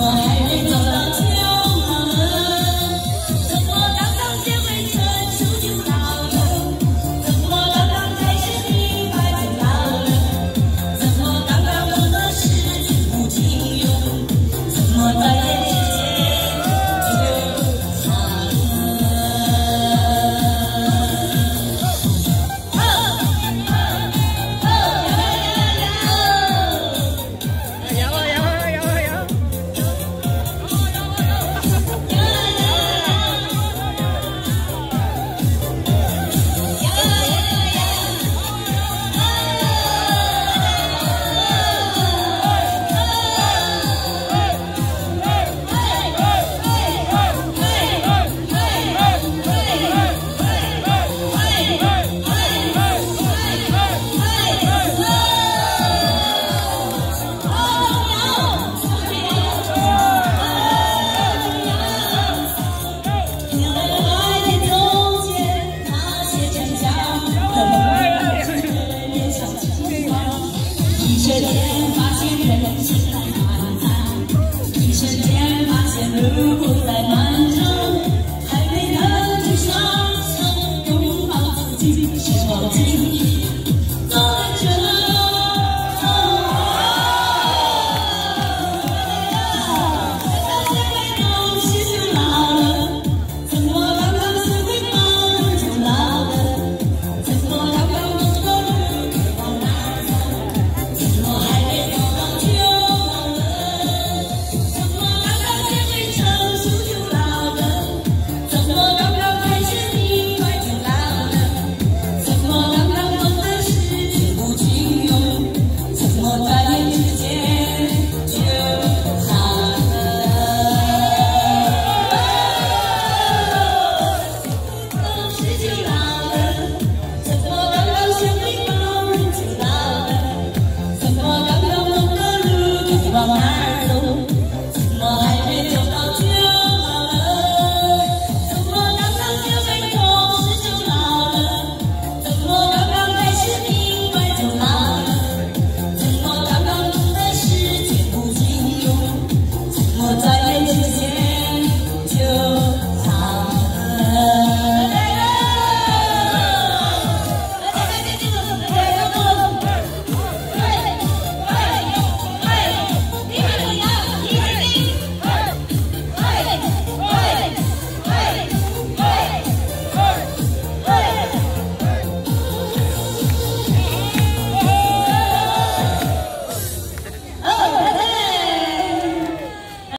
Oh. 一瞬间发现人情太短暂，一瞬间发现路不再漫长。to